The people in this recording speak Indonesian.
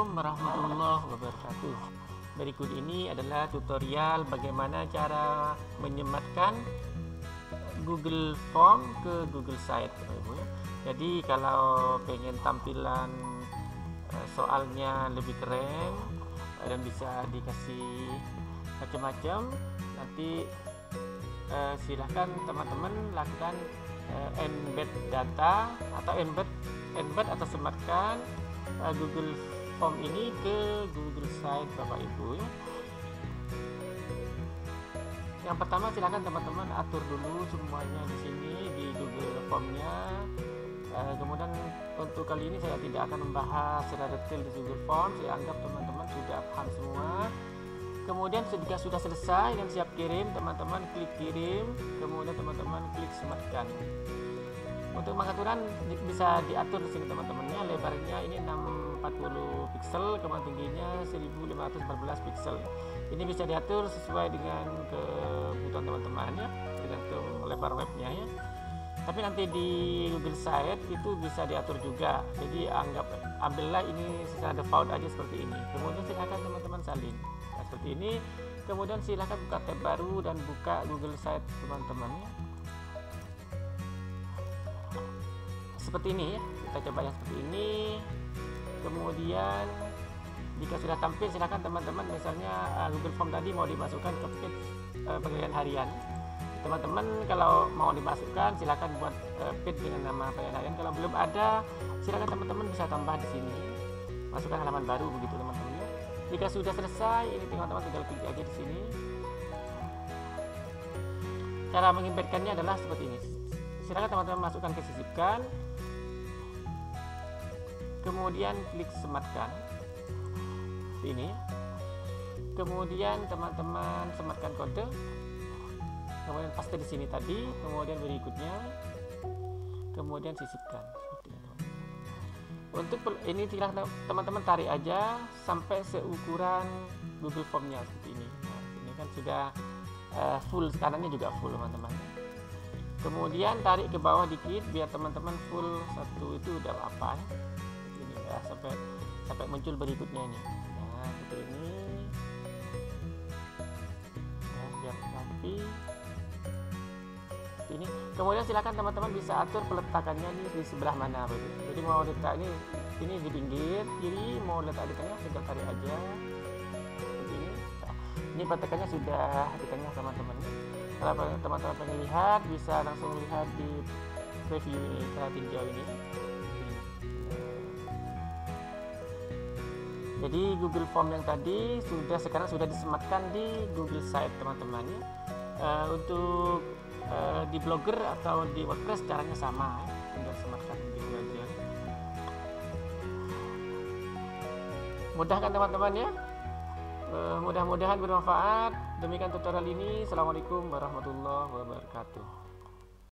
Assalamualaikum warahmatullahi wabarakatuh. Berikut ini adalah tutorial bagaimana cara menyematkan Google Form ke Google Site. Ya. Jadi kalau pengen tampilan eh, soalnya lebih keren eh, dan bisa dikasih macam-macam, nanti eh, silahkan teman-teman lakukan embed data atau embed embed atau sematkan Google Form ini ke Google Site Bapak Ibu ya. Yang pertama silakan teman-teman atur dulu semuanya di sini di Google Formnya. Uh, kemudian untuk kali ini saya tidak akan membahas secara detail di Google Form. Saya anggap teman-teman sudah paham semua. Kemudian jika sudah selesai dan siap kirim, teman-teman klik kirim. Kemudian teman-teman klik sematkan untuk pengaturan bisa diatur di sini teman-temannya. Lebarnya ini 640 pixel kemudian tingginya 1514 pixel ini bisa diatur sesuai dengan kebutuhan teman-teman ya tergantung lebar webnya ya. Tapi nanti di Google Site itu bisa diatur juga. Jadi anggap ambillah ini secara default aja seperti ini. Kemudian silahkan teman-teman salin. Nah, seperti ini. Kemudian silahkan buka tab baru dan buka Google Site teman-teman ya seperti ini ya. Kita coba yang seperti ini. Kemudian jika sudah tampil silakan teman-teman misalnya uh, Google Form tadi mau dimasukkan ke feed uh, harian. Teman-teman kalau mau dimasukkan silakan buat uh, feed dengan nama pengirian harian. Kalau belum ada silakan teman-teman bisa tambah di sini. Masukkan halaman baru begitu teman-teman ya. Jika sudah selesai ini teman-teman tinggal klik aja di sini. Cara mengimpetkannya adalah seperti ini. Silakan teman-teman masukkan ke sisipkan kemudian klik sematkan. Ini. Kemudian teman-teman sematkan kode. Kemudian paste di sini tadi. Kemudian berikutnya. Kemudian sisipkan. Untuk ini silahkan teman-teman tarik aja sampai seukuran Google Formnya seperti ini. Nah, ini kan sudah uh, full. Kanannya juga full teman-teman. Kemudian tarik ke bawah dikit biar teman-teman full. Satu itu udah apa ya ya sampai sampai muncul berikutnya ini. Nah seperti ini. Ya biar rapi ini. Kemudian silakan teman-teman bisa atur peletakannya ini di sebelah mana jadi mau letak ini ini di pinggir kiri mau letak di tengah tinggal tarik aja. Seperti ini. Nah, ini peletakannya sudah di tengah teman-teman. Kalau teman-teman pengen lihat bisa langsung lihat di preview ini tinjau ini jadi Google Form yang tadi sudah sekarang sudah disematkan di Google Site teman-teman. Ya uh, untuk uh, di Blogger atau di WordPress caranya sama ya. Tinggal sematkan gitu aja. Mudah kan teman-teman ya. Uh, mudah-mudahan bermanfaat. Demikian tutorial ini. Assalamualaikum warahmatullahi wabarakatuh